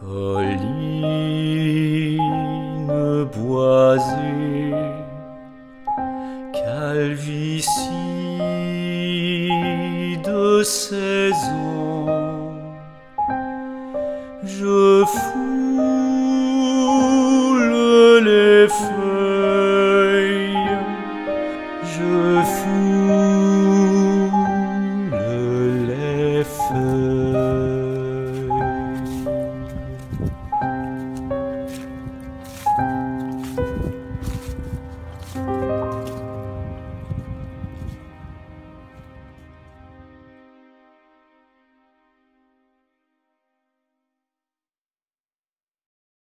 Collines boisées, calvitie de saison, je foule les feuilles, je foule les feuilles.